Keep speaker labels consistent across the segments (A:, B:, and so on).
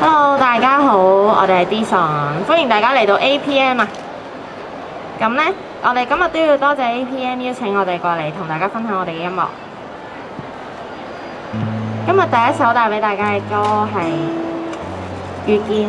A: Hello，大家好，我哋系 Dison，欢迎大家嚟到 APM 啊！咁咧，我哋今日都要多谢 APM 邀请我哋过嚟同大家分享我哋嘅音乐。今日第一首带俾大家嘅歌系《遇见》。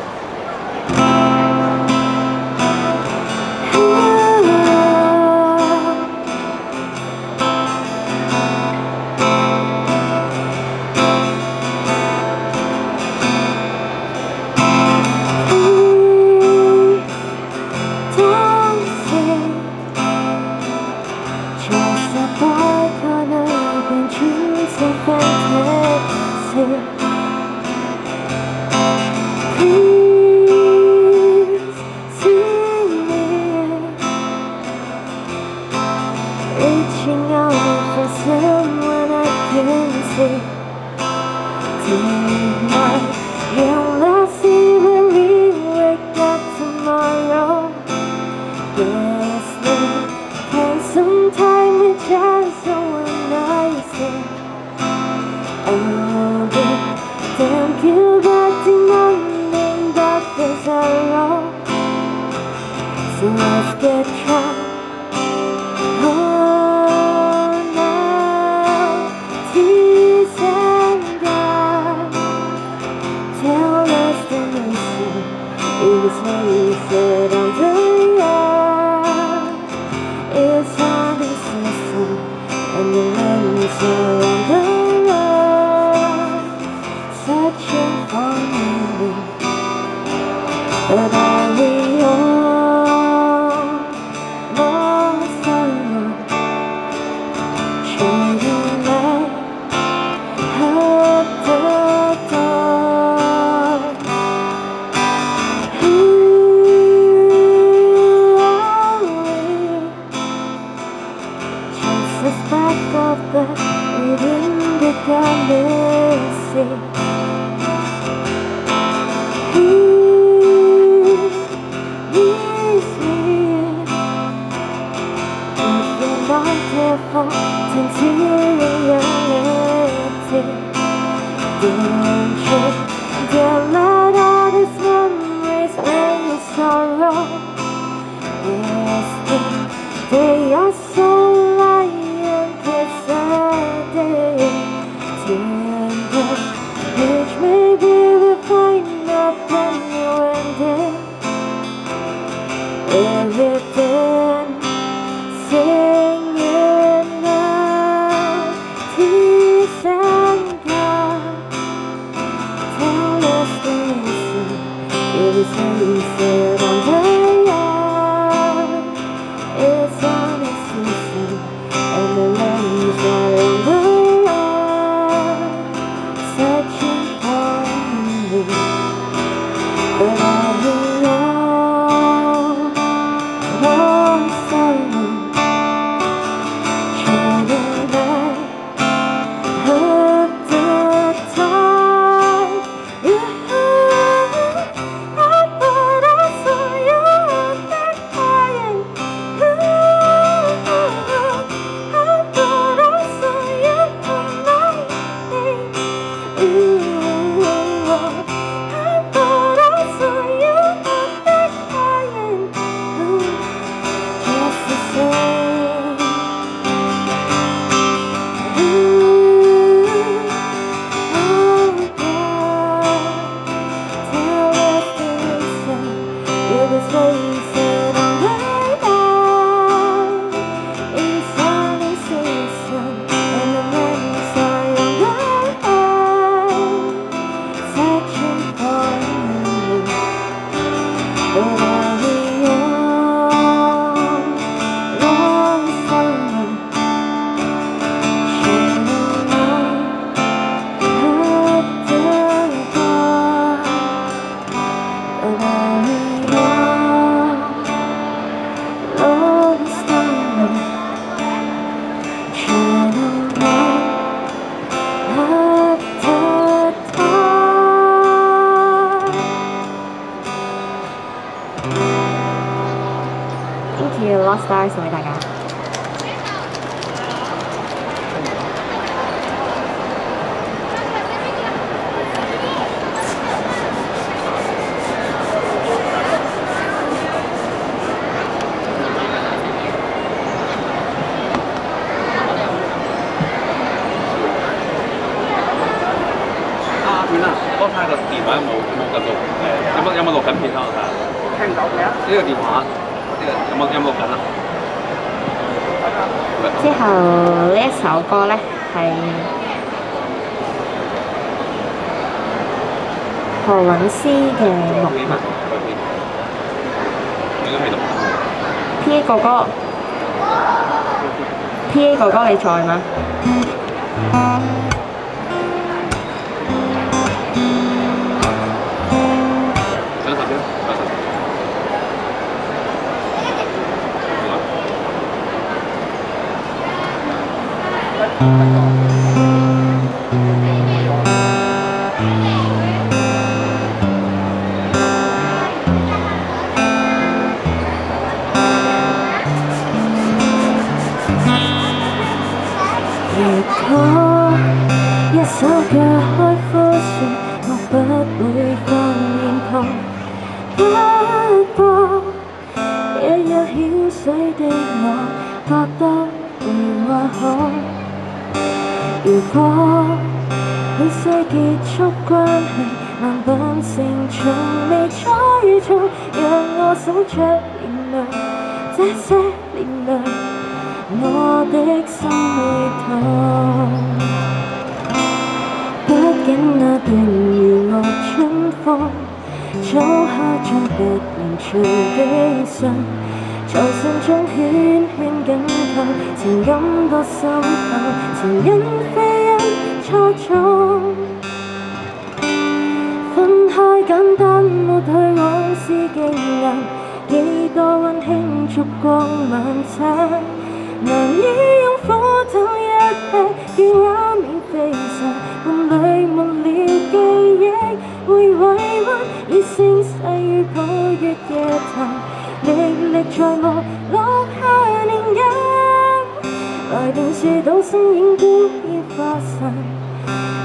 B: Everything
C: 我睇下個電話有冇冇錄，有冇有冇錄緊片啊？聽唔到咩？呢個電話，呢個有冇有冇錄緊啊？之
A: 後呢一首歌咧係《何韻詩嘅《浪漫》。應該係錄。P A 哥哥，P A 哥哥你在嗎？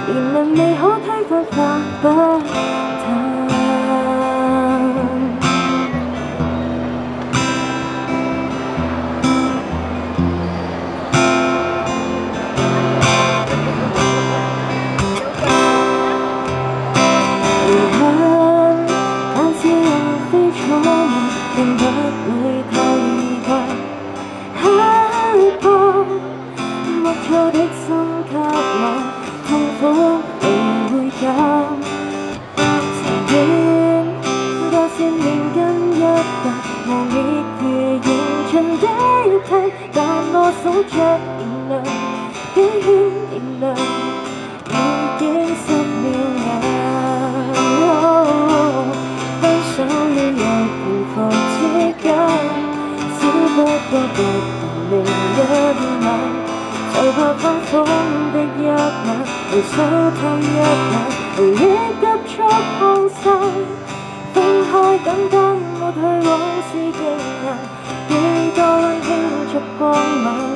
B: 年轮未可推翻，化不。着燃亮，几圈燃亮，已经我，我，我，我，我，我，我，我，我，我，我，我，我，我，我，我，我，一晚，就怕我，我，的一晚，回首我，一晚，回忆急速扩散，分开我，等我，去往事我，我，几多温馨烛光晚。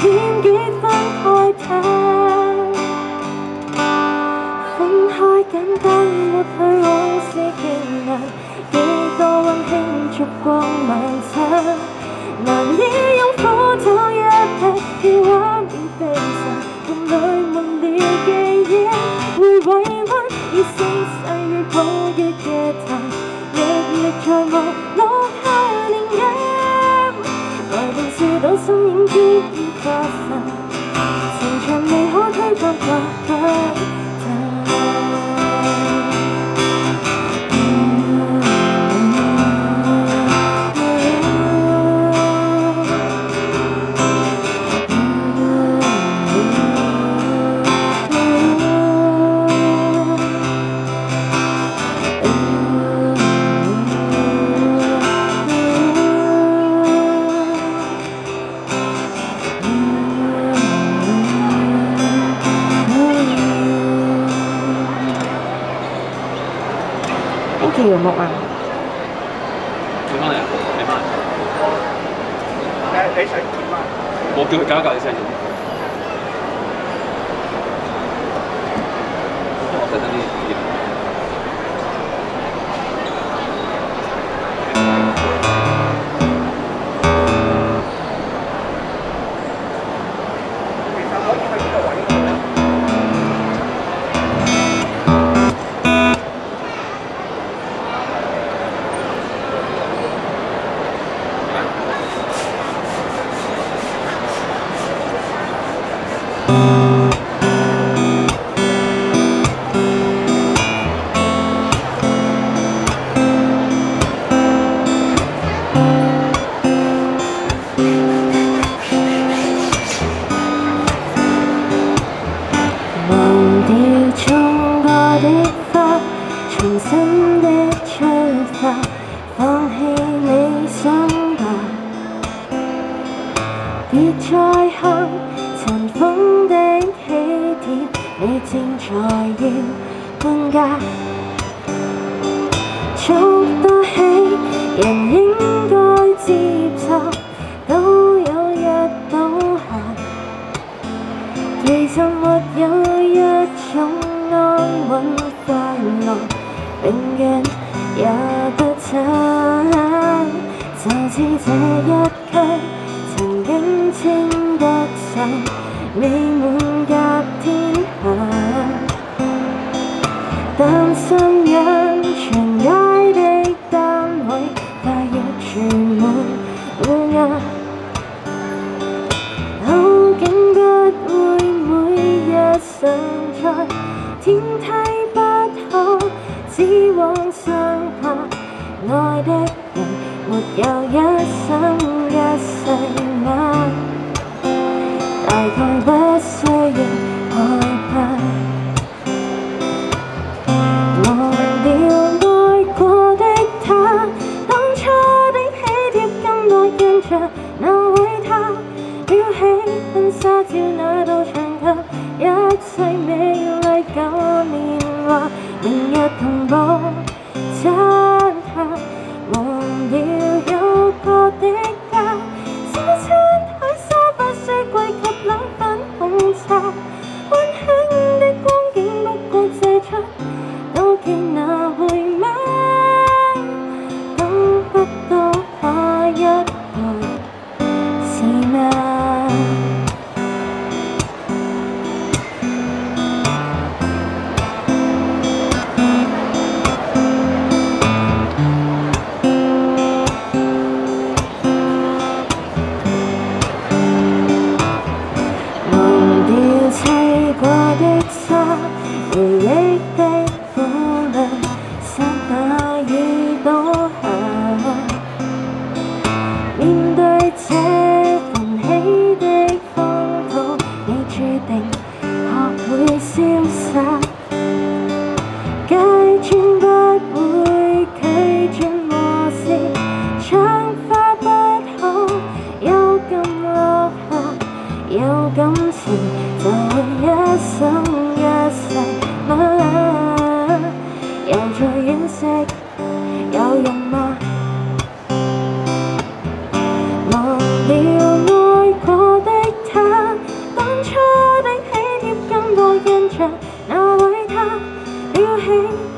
B: 天幾分開闢？分開简单，抹去往事極難。幾多温馨逐光晚餐，難以用苦酒一滴，替我變悲傷。伴侣忘了記憶，會委屈，已消逝於暴月夜頭，历历在目。成强未可推三加三。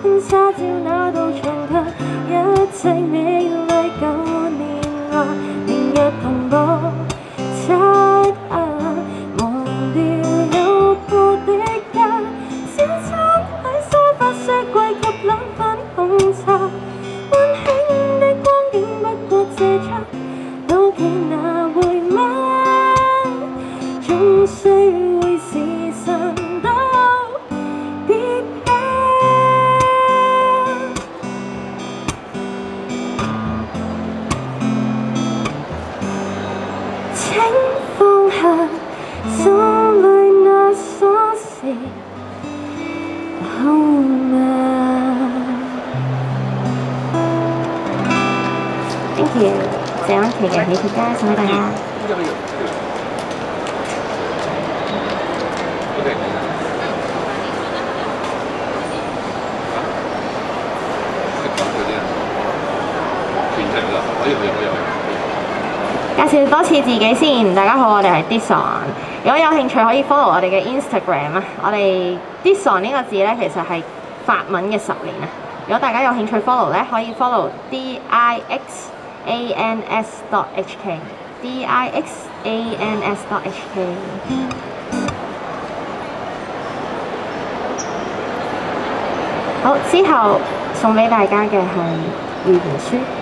B: 轻沙照那道长桥，一切美丽旧。
A: 己先？大家好，我哋系 d i s o n 如果有兴趣，可以 follow 我哋嘅 Instagram 啊！我哋 d i s o n 呢个字咧，其实系法文嘅十年啊！如果大家有兴趣 follow 咧，可以 follow D I X A N S dot H K。D I X A N S dot H K。好，之后送俾大家嘅系預言书。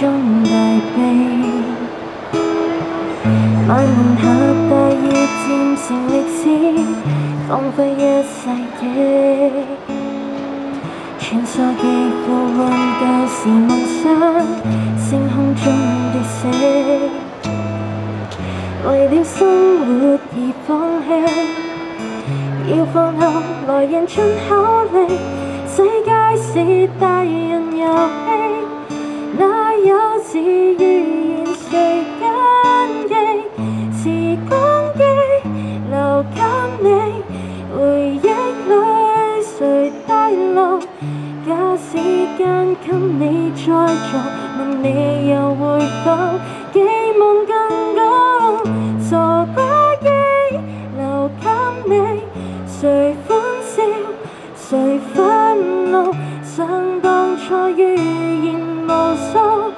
B: 中大悲，万门盒大热渐成历史，放飞一世纪。穿梭记过往旧时梦想，星空中跌死，为了生活而放弃，要放下来人尽口力，世界是大人游戏。是预言谁应记？时光机留给你，回忆里谁带路？假使间给你再做，问你又会否寄望更高？傻瓜机留给你，谁欢笑谁愤怒？想当初预言无数。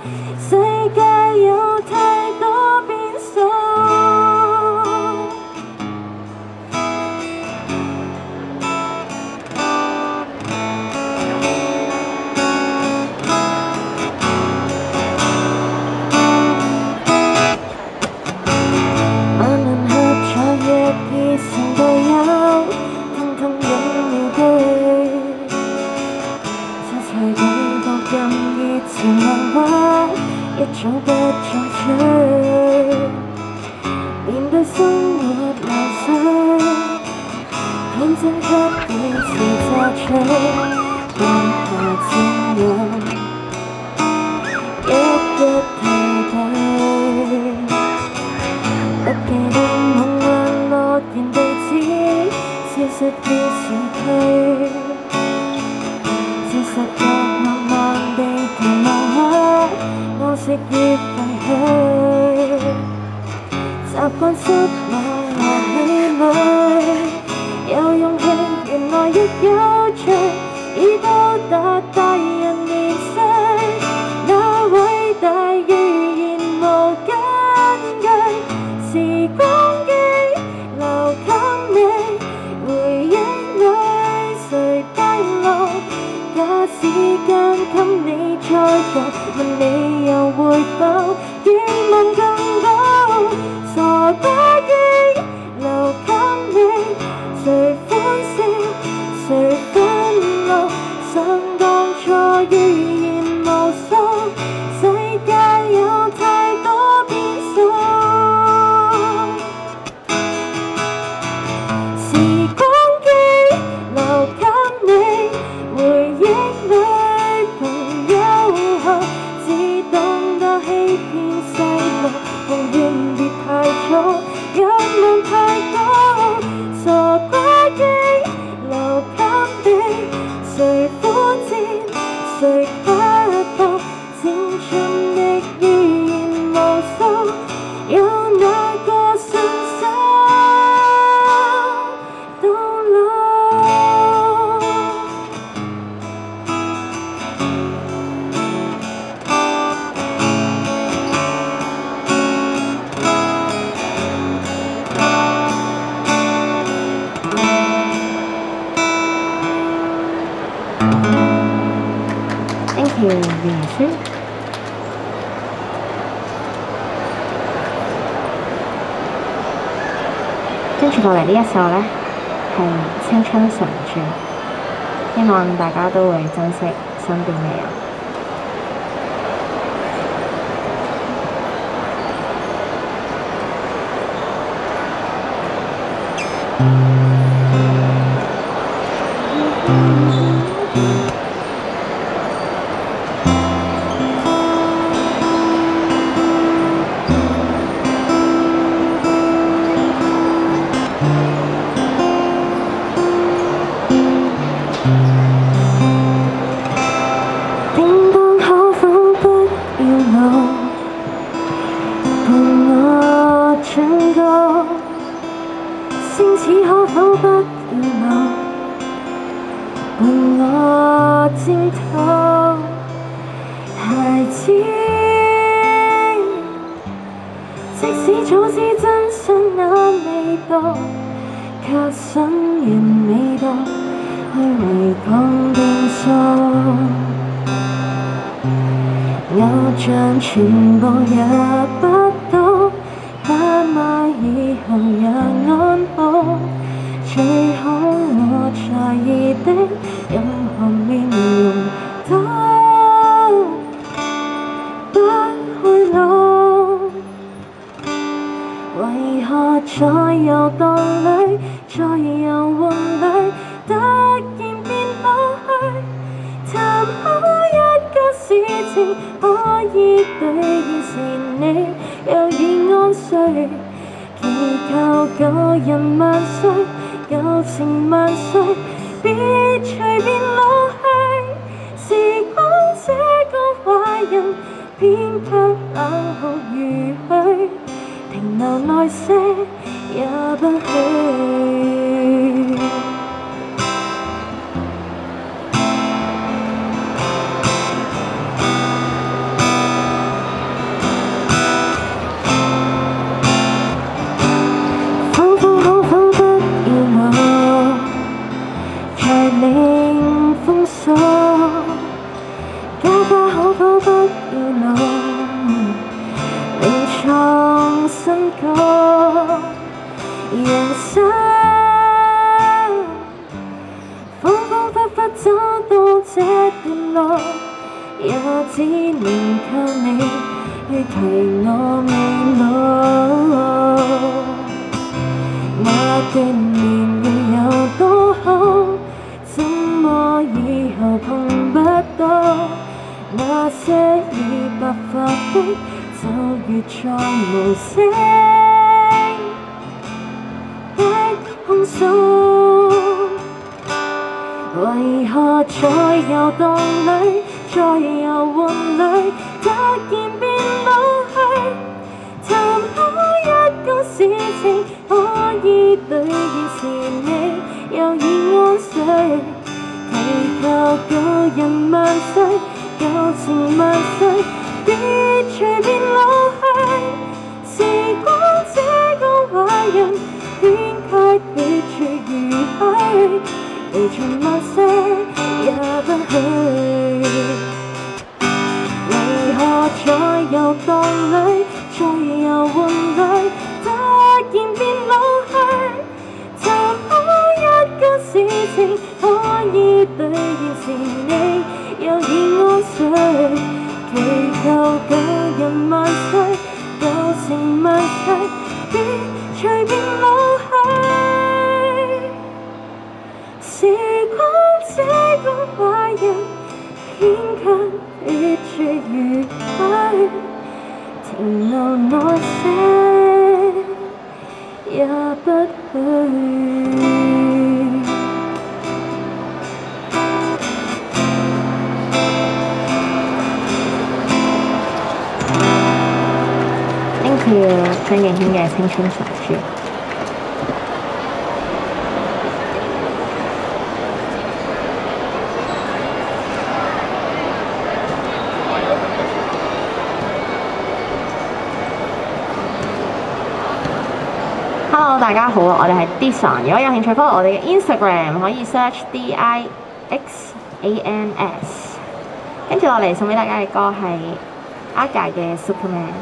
B: home. 时光机留给你回忆里，谁低落？假使间给你再坐，问你又会否寄望更多？傻不
A: 家都會珍惜身邊嘅人。
B: 只可否不要留，伴我至老，孩子。即使早知真相那味道，却仍未到去回光返数。有像全部也不到，拍卖以后也。最好我在意的任何面容都不会老。为何在游荡里，在游魂里，突然变老去？寻可一个事情可以兑现时，你又已安睡，祈求旧人万岁。友情万岁，别随便老去。时光这个坏人，偏的冷酷如许。停留耐些，也不
C: 许。
B: 只能靠你去提我未老。那段年月有多好，怎麼以後碰不到？那些已白髮的，就越在無聲的控诉。為何在遊荡里？再游玩里，突然变老去。谈好一个事情，可以兑现时你又已安睡。祈求旧人万岁，旧情万岁，别随便老去。时光这个坏人，偏却皮脆如飞。流传万世也不许。为何在游荡里，在游玩里，突然变老去？查某一个事情，可以兑现时你又已安睡，祈求旧人万岁，旧情万岁，别随便老去。時光這個壞人，偏卻越住越虛，停留耐些也不
C: 許。
A: Thank you，真嘅，真嘅，青春上。大家好我哋系 Dixon，如果有兴趣 follow 我哋嘅 Instagram，可以 search D I X A N S。跟住落嚟，送俾大家嘅歌系阿杰嘅 Superman。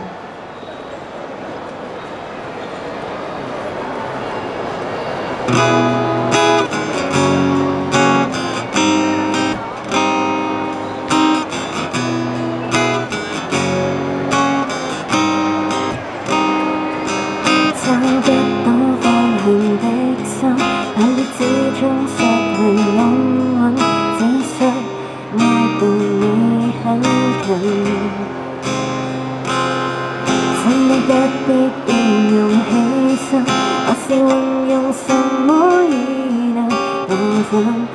B: 真的不必动容起身，或是运用什么力能，我曾。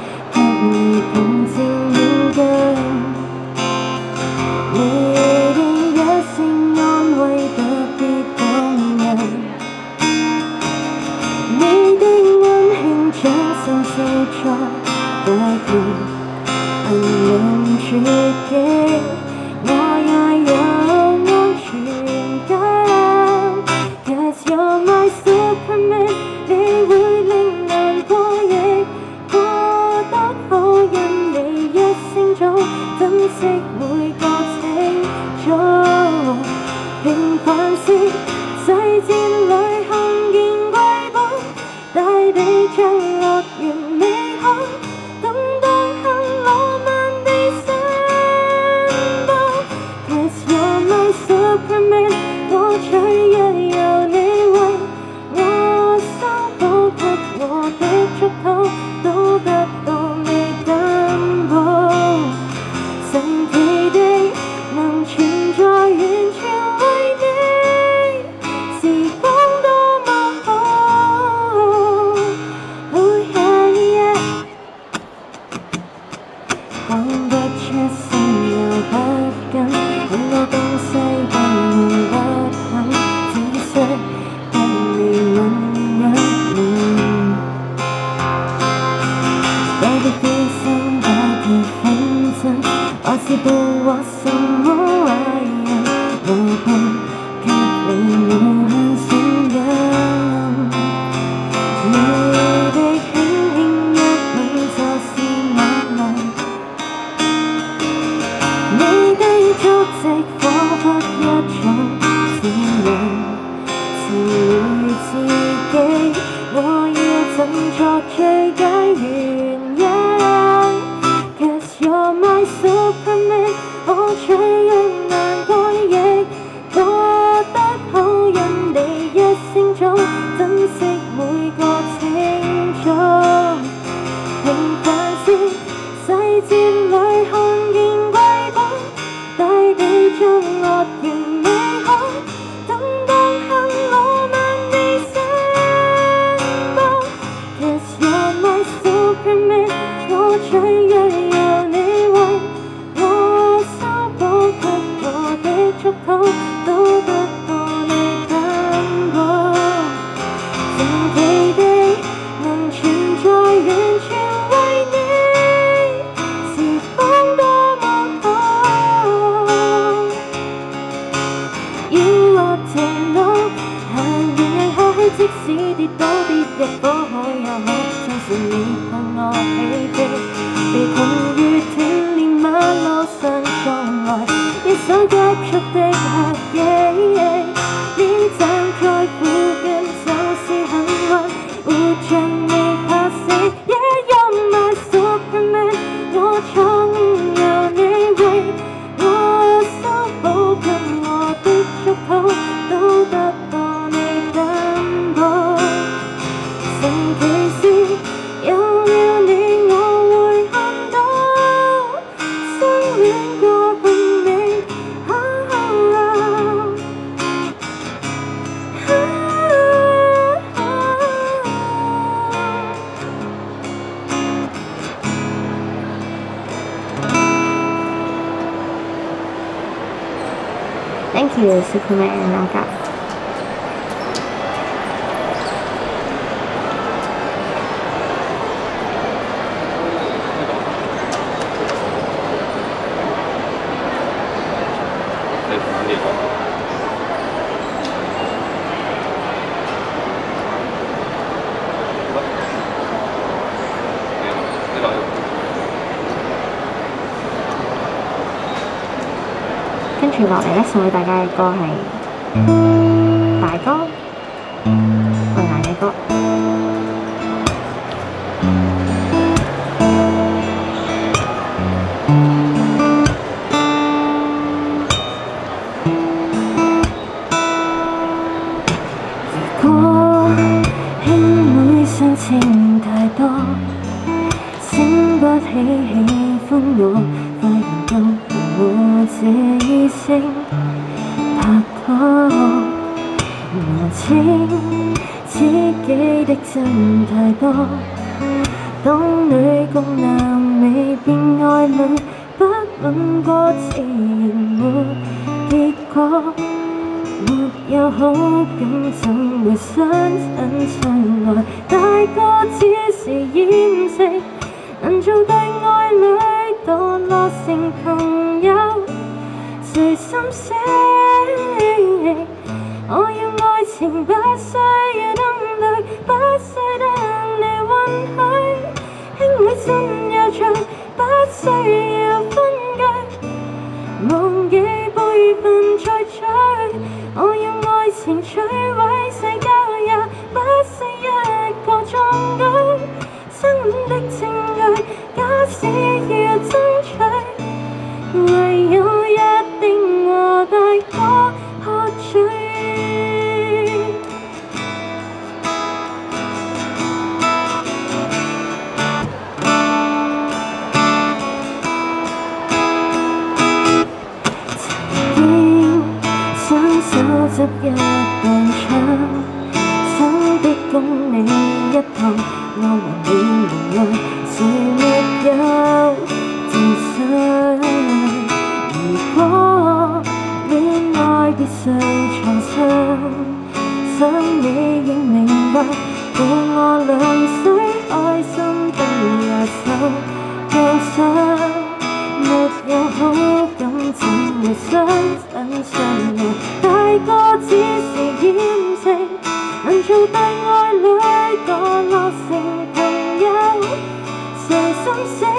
A: 大家送给大家的歌是 say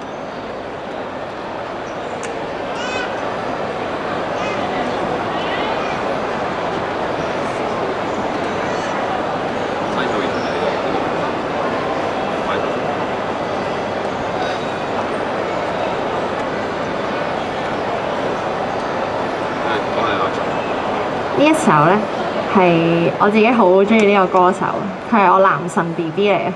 A: 一首咧係我自己好中意呢個歌手，佢係我男神 B B 嚟嘅，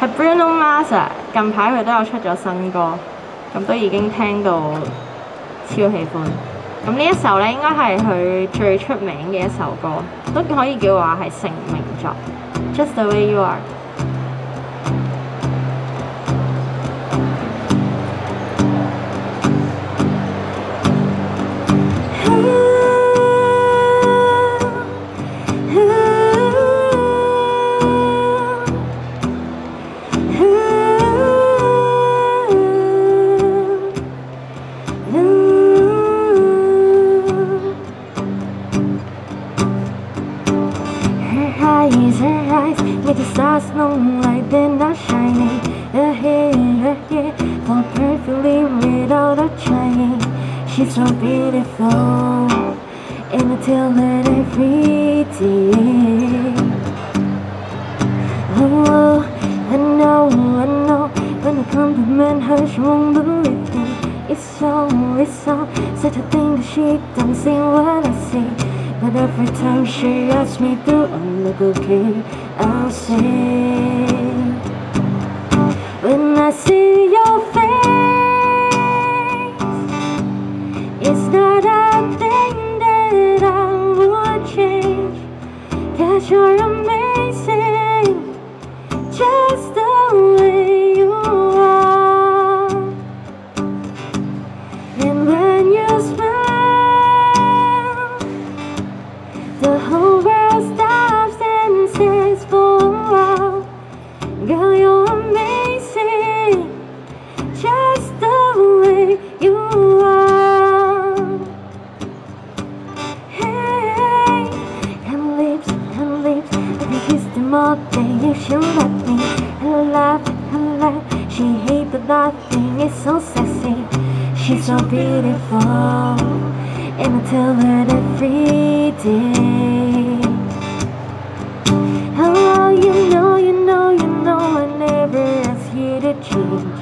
A: 係 Bruno Mars。近排佢都有出咗新歌，咁都已經聽到超喜歡。咁呢一首咧應該係佢最出名嘅一首歌，都可以叫話係成名作，《Just the Way You Are》。
B: so beautiful And I tell her every day Oh, I know, I know When I compliment her, she won't believe me. It's so, it's so Such a thing that she don't see what I see But every time she asks me, do I look okay? I'll say It's not a thing that I would change Cause you're a Nothing is so sexy. She's so beautiful, and I tell her every day. Oh, you know, you know, you know, I never ask you to change.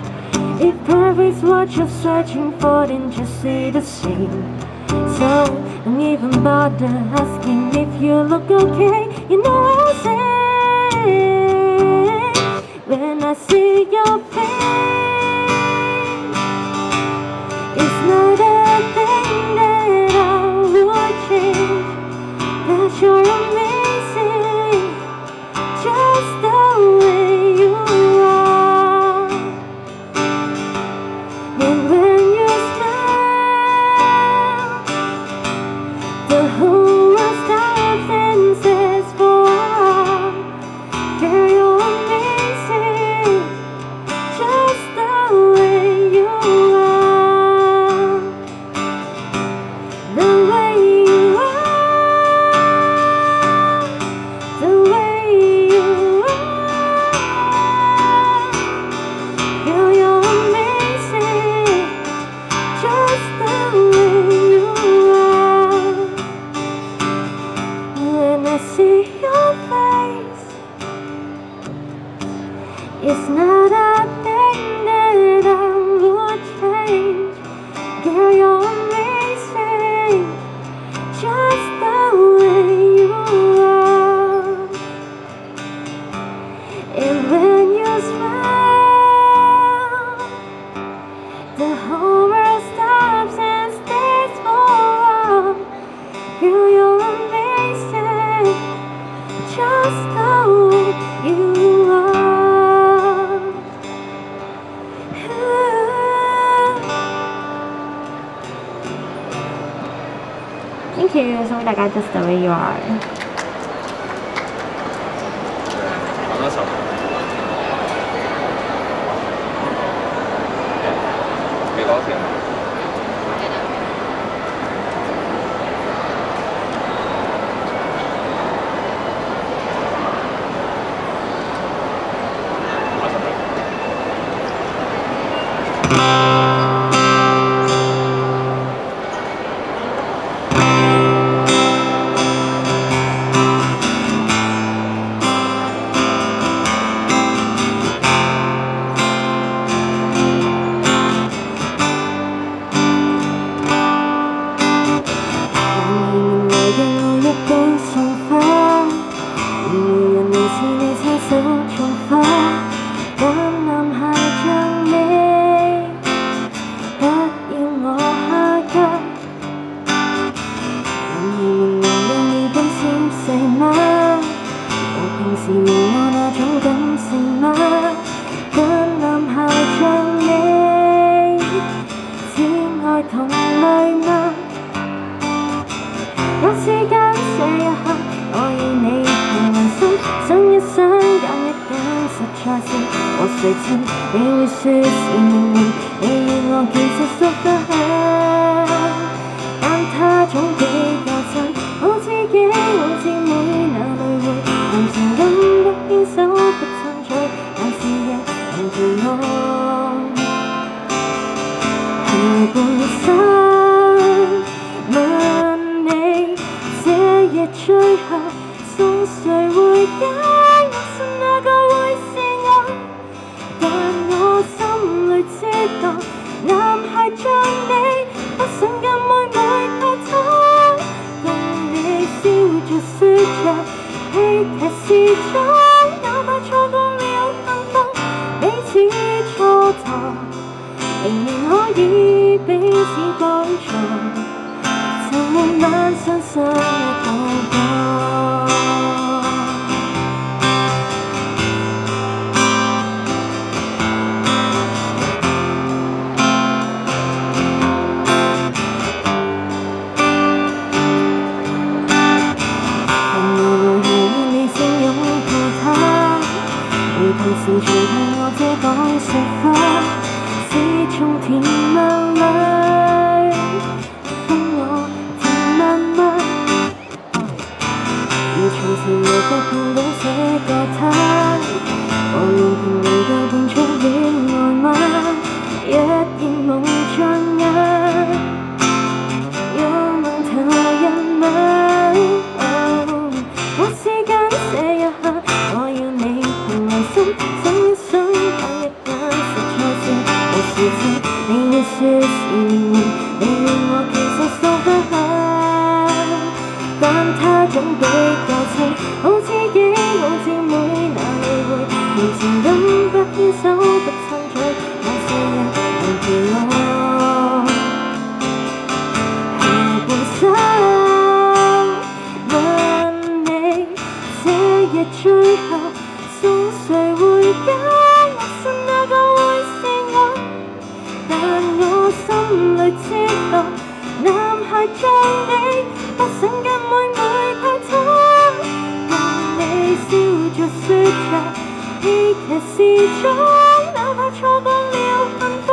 B: If perfect's what you're searching for, then just say the same. So, I'm even bother asking if you look okay. You know. 红着眼，用额头一吻。我时间这一刻，我要你红爱心，睁一双，一眼，是猜测和试探。你微笑时，你与我其实素不相但他总比较亲。始终，哪怕错过了幸福，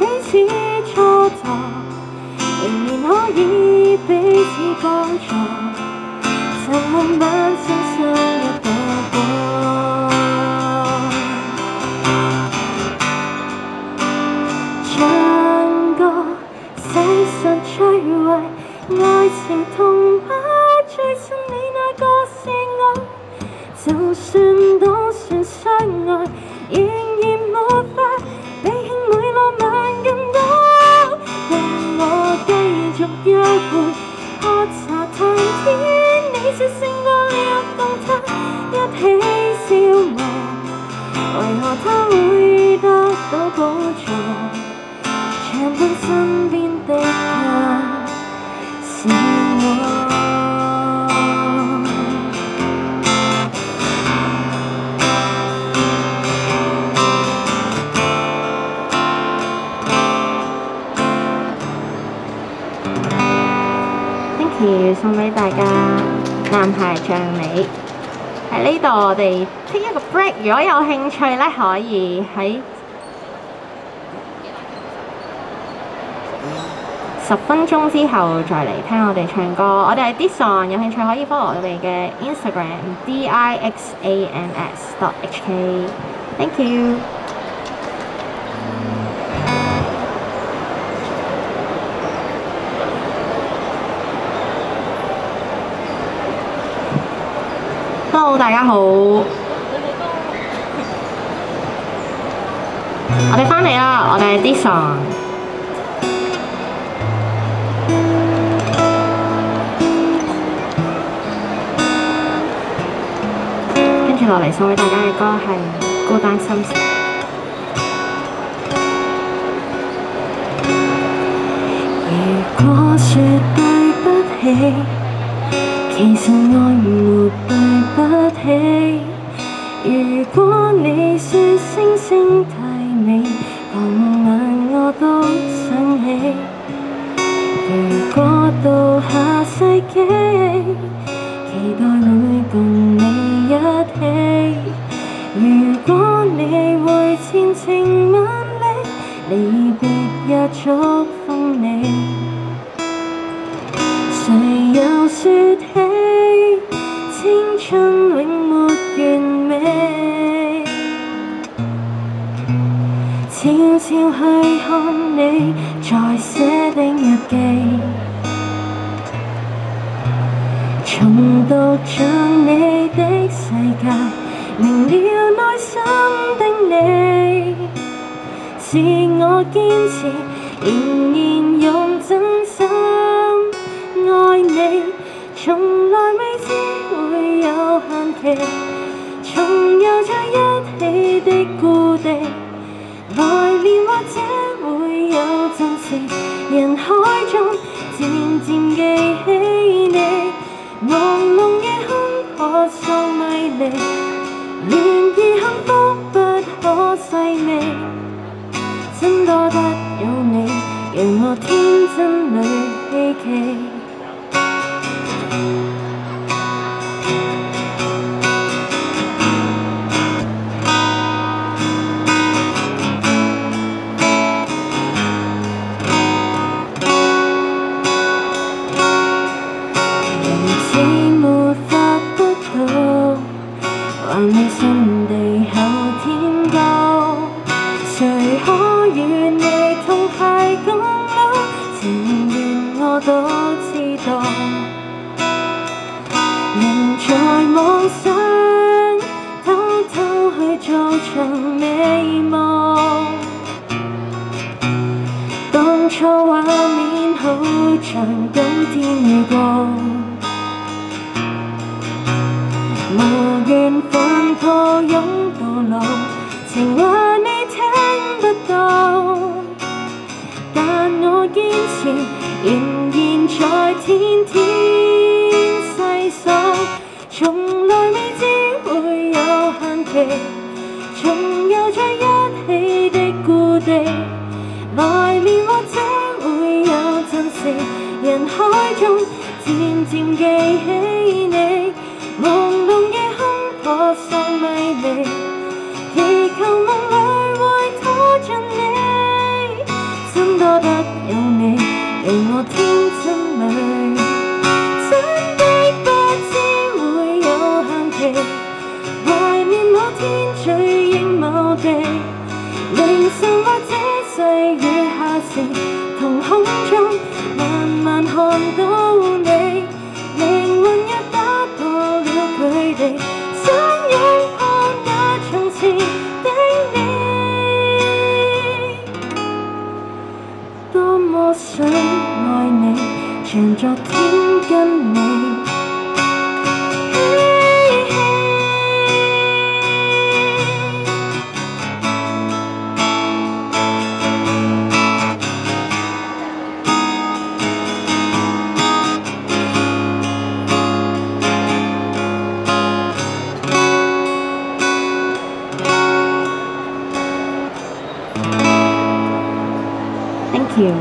B: 彼此蹉跎，仍然可以彼此帮助。
A: 可以喺十分鐘之後再嚟聽我哋唱歌。我哋系 Dixon，有興趣可以 follow 我哋嘅 Instagram D I X A N S dot H K。Thank you。Hello，大家好。你哋翻嚟啦，我哋系 Dison。跟住落嚟，送俾大家嘅歌系《孤单心事》。
C: 如果说
B: 对不起，其实爱没对不起。如果你说星星。红晚我都想起，如果到下世纪，期待会共你一起。如果你会千情万理，离别也祝福你。重读着你的世界，明了内心的你，是我坚持，仍然用真心爱你，从来未知会有限期，重游在一起的故。人海中，渐渐记起你，朦胧夜空破霜迷离，连意幸都不可细味。真多得有你，让我天真里希
C: 冀。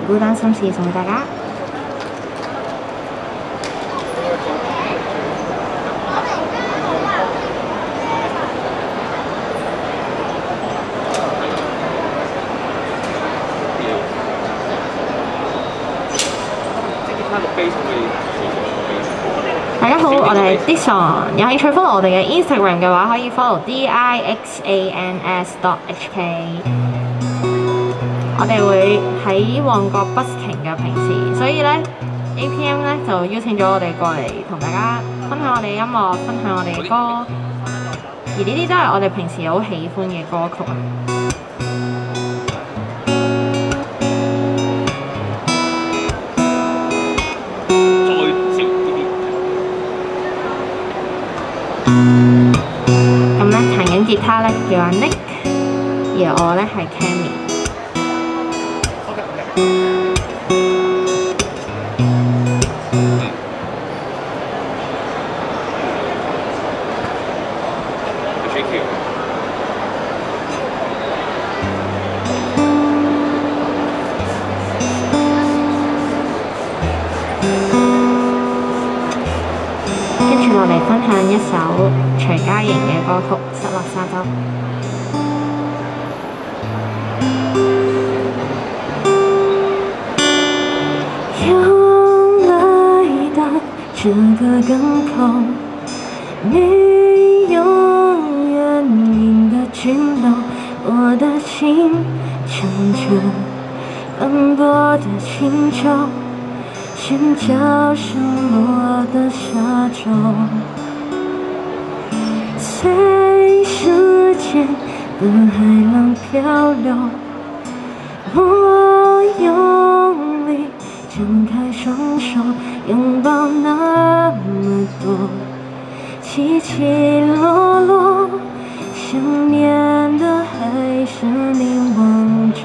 A: 孤歡心事送嘅大家。大家好，我哋係 Dixon，有趣 follow 我哋嘅 Instagram 嘅話，可以 follow dixans dot hk。我哋會喺旺角不停嘅平時，所以咧，APM 咧就邀請咗我哋過嚟同大家分享我哋音樂，分享我哋歌，而呢啲都係我哋平時好喜歡嘅歌曲啊！
C: 咁咧彈緊
A: 吉他咧叫阿 Nick，而我咧係 Cam。落沙洲。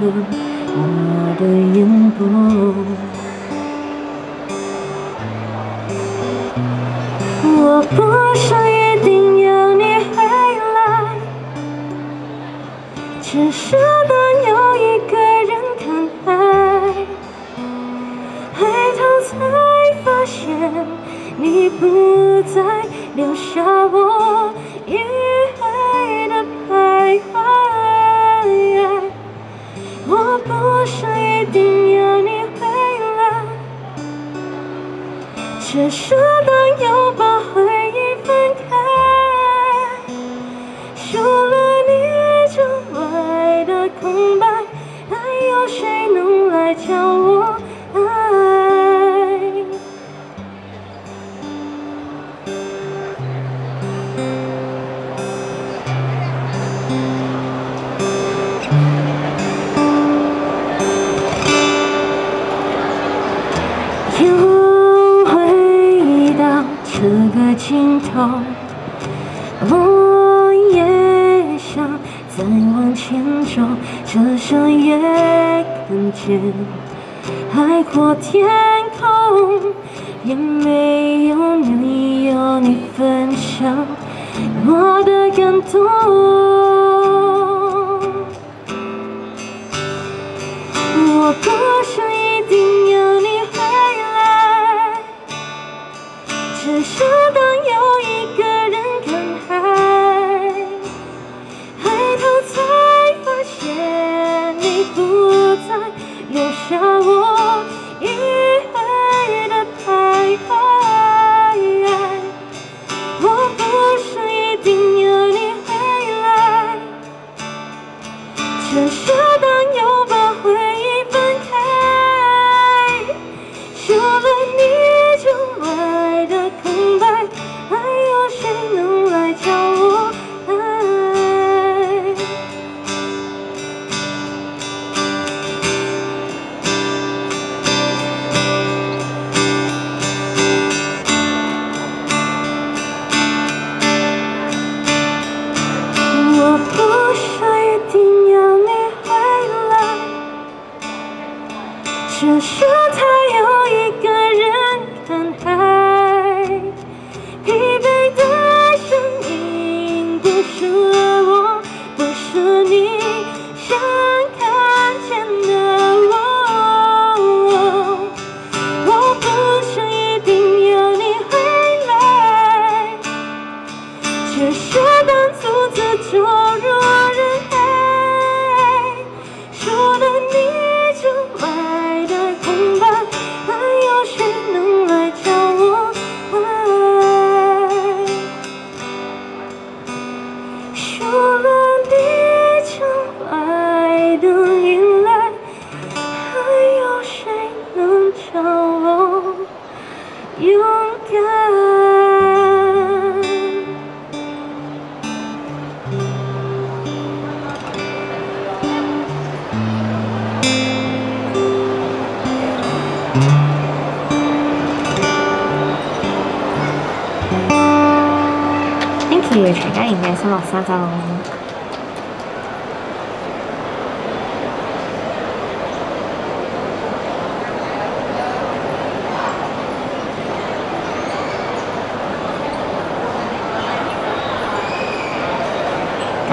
B: 我的眼眸，我不想一定要你回来，只是望有一个人看海，回头才发现你不在，留下我。却舍得又睁眼看见海阔天空，也没有人有你分享我的感动。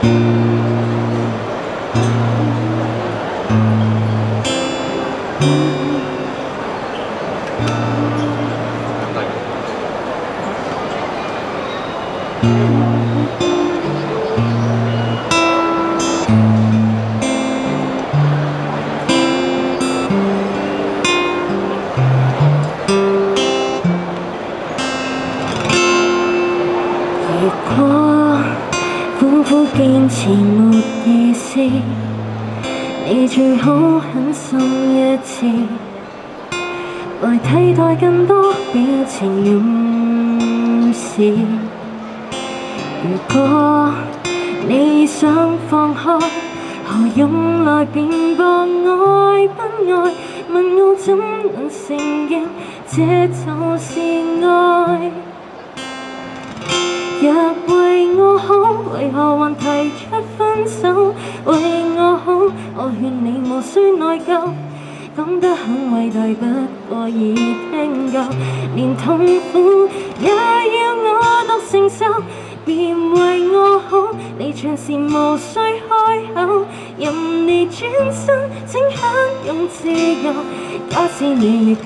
C: Thank you.
B: 心里你。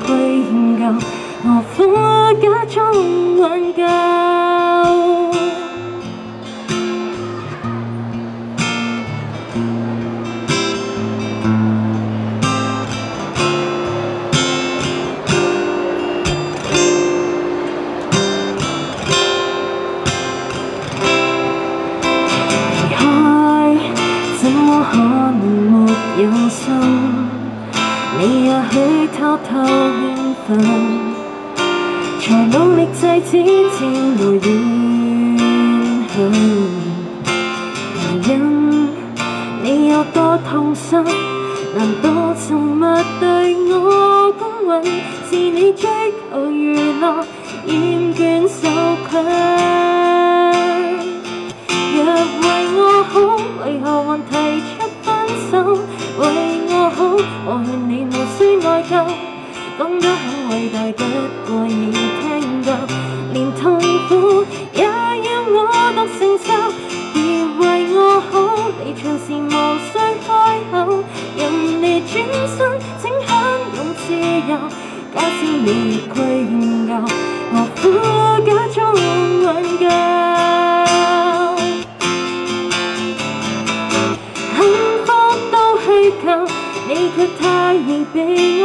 B: 为我好，我劝你无需内疚，讲得很伟大，不过你听够，连痛苦也要我独承受。别为我好，你场时无需开口，任你转身，请享用自由。假使你愧疚，我苦。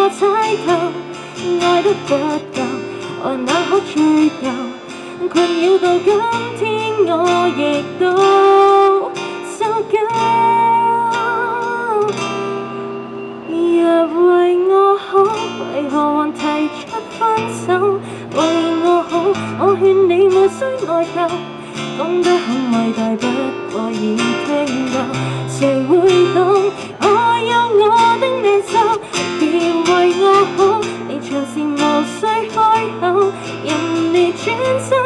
B: 我猜透，爱得不够，我哪可追究？困扰到今天，我亦都受够。若为我好，为何还提出分手？为我好，我劝你莫需内疚。讲得很伟大，不过已听够，谁会懂？我有我的难受。我好，你隨時无需开口，任你转身，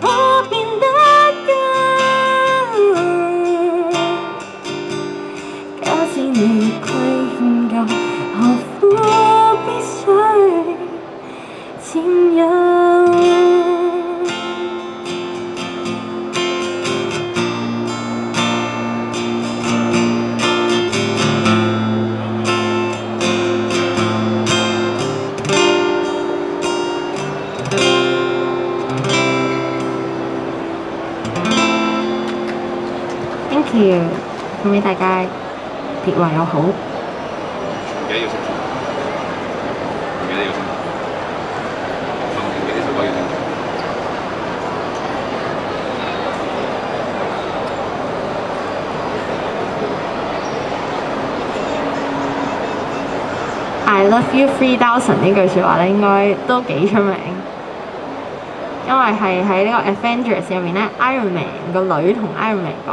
B: 我變得更。假使你愧欠疚，何苦必须占有？
A: 俾大家聽話又好。要 i love you three thousand 呢句説話咧，應該都幾出名，因為係喺呢個《Avengers》入面咧，Iron Man 個女同 Iron Man 講。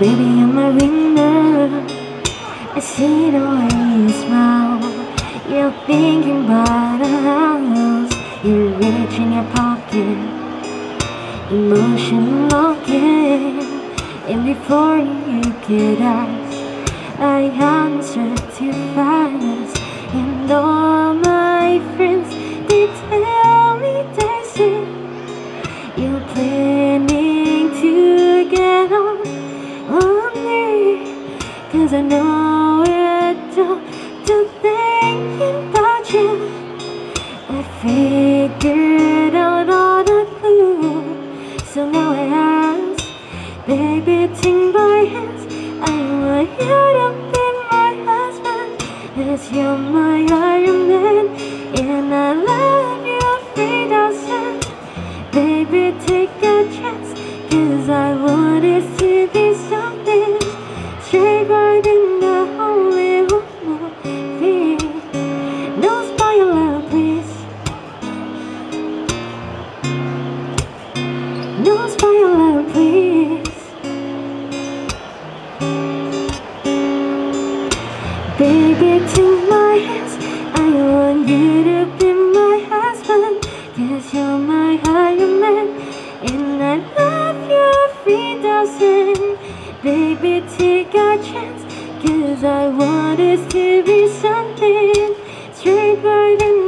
B: baby in my window I see the way you smile You're thinking about house You reach in your pocket Emotion locking And before you could ask I answered to violence And all my friends Cause I know it do To think about you I figured out all the clues So now I ask Baby, take my hands I want you to be my husband Cause you're my Iron Man And I love you afraid i Baby, take a chance Cause I wanna see these songs in the room please No please Baby take my hands I want you to be my husband Cause you're my higher man And I love your free Baby I want us to be something Straight by the